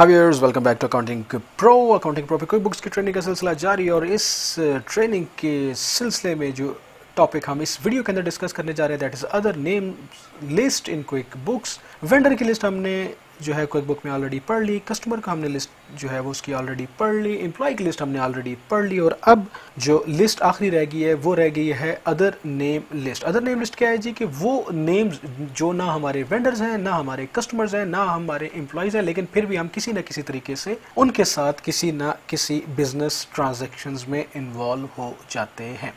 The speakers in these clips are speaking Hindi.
Hi viewers welcome back to accounting pro accounting pro पे कोई बुक्स की ट्रेनिंग का सिलसिला जारी है और इस ट्रेनिंग के सिलसिले में जो टॉपिक हम इस वीडियो के अंदर डिस्कस करने जा रहे हैं that is other name list in QuickBooks vendor की लिस्ट हमने जो है क्विक बुक में ऑलरेडी पढ़ ली कस्टमर का हमने लिस्ट जो है वो उसकी ऑलरेडी पढ़ ली एम्प्लॉय की लिस्ट हमने ऑलरेडी पढ़ ली और अब जो लिस्ट आखिरी रह गई है, वो रह गई है other name list other name list क्या है जी कि वो नेम्स जो ना हमारे वेंडर्स हैं, ना हमारे कस्टमर्स हैं, ना हमारे एम्प्लॉयज़ हैं, लेकिन फिर भी हम किसी ना किसी तरीके से उनके साथ किसी ना किसी बिज़नेस ट्रांजेक्शन में इन्वॉल्व हो जाते हैं।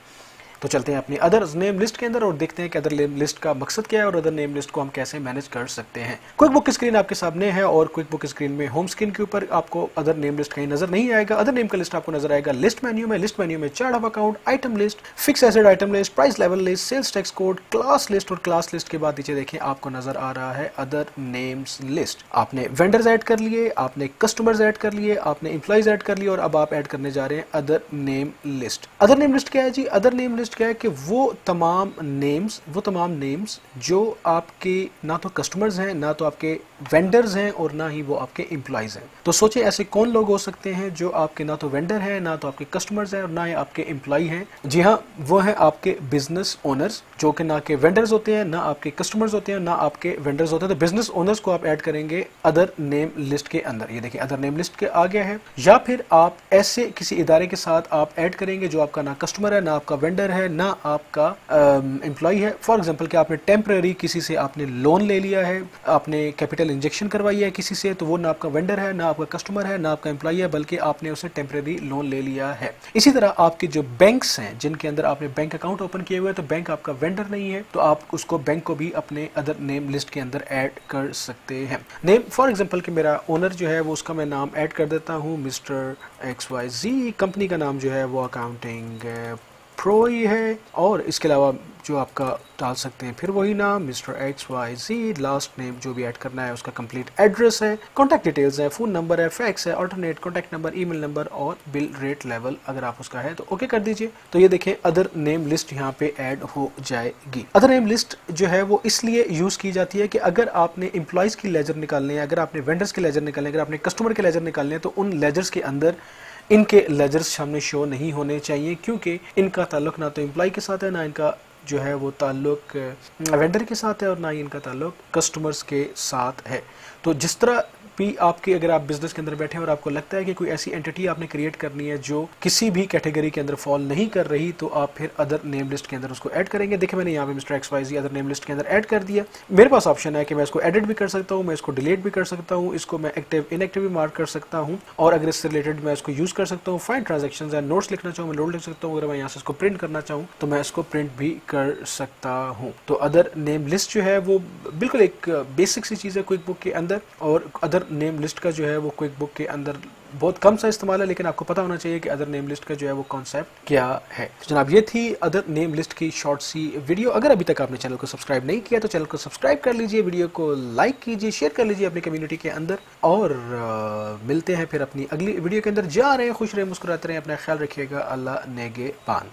तो चलते हैं अपनी अदर नेम लिस्ट के अंदर और देखते हैं कि अदर नेम लिस्ट का मकसद क्या है और अदर नेम लिस्ट को हम कैसे मैनेज कर सकते हैं। क्विक बुक स्क्रीन आपके सामने है और क्विक बुक स्क्रीन में होम स्क्रीन के ऊपर आपको अदर नेम लिस्ट कहीं नज़र नहीं आएगा। अदर नेम का लिस्ट आपको नज़र आएगा लिस्ट मेन्यू में। लिस्ट मेन्यू में chart of account item list fixed asset item list price level list sales tax code class list और क्लास लिस्ट के बाद नीचे देखें आपको नज़र आ रहा है अदर नेम्स लिस्ट आपने वेंडर्स ऐड कर लिए, आपने कस्टमर्स ऐड कर लिए, आपने इंप्लॉइज ऐड कर लिए और अब आप ऐड करने जा रहे हैं other name list other name list क्या है जी? अदर नेम लिस्ट क्या है कि वो तमाम नेम्स वो तमाम नेम्स जो आपके ना तो कस्टमर्स हैं, ना तो आपके वेंडर्स हैं और ना ही वो आपके एम्प्लॉयज़ हैं। तो सोचिए ऐसे कौन लोग हो सकते हैं जो आपके ना तो वेंडर हैं, ना तो आपके कस्टमर्स हैं और ना ही आपके एम्प्लॉय हैं। जी हाँ वो हैं आपके बिज़नेस ओनर्स जो कि ना के वेंडर्स होते हैं, ना आपके कस्टमर्स होते हैं, ना आपके वेंडर्स होते हैं। तो बिज़नेस ओनर्स को आप ऐड करेंगे अदर नेम लिस्ट के अंदर। ये देखिए अदर नेम लिस्ट के आ गया है। या फिर आप ऐसे किसी इदारे के साथ आप ऐड करेंगे जो आपका ना कस्टमर है, ना आपका वेंडर है ना आपका एम्प्लॉय है। फॉर एग्ज़ाम्पल कि आपने टेम्प्रेरी किसी से आपने लोन ले लिया है, आपने कैपिटल इंजेक्शन करवाई है किसी से तो वो ना आपका वेंडर है, ना आपका कस्टमर है, ना आपका एम्प्लॉय है, बल्कि आपने उसे टेम्प्रेरी लोन ले लिया है। इसी तरह आपके जो बैंक्स हैं, जिनके अंदर आपने बैंक अकाउंट ओपन किए हुए तो बैंक आपका वेंडर नहीं है तो आप उसको बैंक को भी अपने अदर नेम लिस्ट के अंदर ऐड कर सकते हैं। नेम फॉर एग्ज़ाम्पल कि मेरा ओनर जो है, वो उसका मैं नाम ऐड कर देता हूँ mister X Y Z company का नाम जो है, वो अकाउंटिंग प्रो ही है और इसके अलावा जो आपका डाल सकते हैं, फिर वही नाम mister X Y Z last name जो भी ऐड करना है, उसका कंप्लीट एड्रेस है कॉन्टैक्ट डिटेल्स है फ़ोन नंबर है फैक्स है alternate contact number email number और बिल रेट लेवल अगर आप उसका है तो ओके कर दीजिए। तो ये देखें अदर नेम लिस्ट यहाँ पे ऐड हो जाएगी। अदर नेम लिस्ट जो है, वो इसलिए यूज़ की जाती है कि अगर आपने इंप्लॉयज की लेजर निकालने अगर आपने वेंडर्स के लेजर निकालने अगर आपने कस्टमर के लेजर निकालने तो उन लेजर्स के अंदर इनके लेजर्स सामने शो नहीं होने चाहिए, क्योंकि इनका ताल्लुक ना तो एम्प्लॉय के साथ है, ना इनका जो है वो ताल्लुक वेंडर के साथ है और ना ही इनका ताल्लुक कस्टमर्स के साथ है। तो जिस तरह भी आपके, अगर आप बिज़नेस के अंदर बैठे हैं और आपको लगता है कि कोई ऐसी एंटिटी आपने क्रिएट करनी है जो किसी भी कैटेगरी के अंदर फॉल नहीं कर रही तो आप फिर अदर नेम लिस्ट के अंदर उसको ऐड करेंगे। देखिए, मैंने यहाँ पे mister X Y Z other name list के अंदर ऐड कर दिया। मेरे पास ऑप्शन है कि मैं इसको एडिट भी कर सकता हूँ, मैं इसको डिलीट भी कर सकता हूँ, इसको मैं एक्टिव इनएक्टिव भी मार्क कर सकता हूँ और अगर इससे रिलेटेड मैं इसको यूज़ कर सकता हूँ। फाइन ट्रांजेक्शन है नोट्स लिखना चाहूँ, मैं नोट लिख सकता हूँ, अगर मैं यहाँ से इसको प्रिंट करना चाहूँ तो मैं इसको प्रिंट भी कर सकता हूँ। तो अदर नेम लिस्ट जो है वो बिल्कुल एक बेसिक सी चीज़ है क्विक बुक के अंदर और अदर नेम लिस्ट का जो जो है वो क्विक बुक के अंदर बहुत कम सा इस्तेमाल है लेकिन आपको पता होना चाहिए कि अदर नेम लिस्ट का जो है वो कॉन्सेप्ट क्या है। तो जनाब ये थी अदर नेम लिस्ट की शॉर्ट सी वीडियो अगर अभी तक आपने चैनल को सब्सक्राइब नहीं किया तो चैनल को सब्सक्राइब कर लीजिए वीडियो को लाइक कीजिए शेयर कर लीजिए अपनी कम्युनिटी के अंदर और आ, मिलते हैं फिर अपनी अगली वीडियो के अंदर। जा रहे हैं खुश रहे मुस्कुराते रहे अपना ख्याल रखिएगा। अल्लाह नेगे पान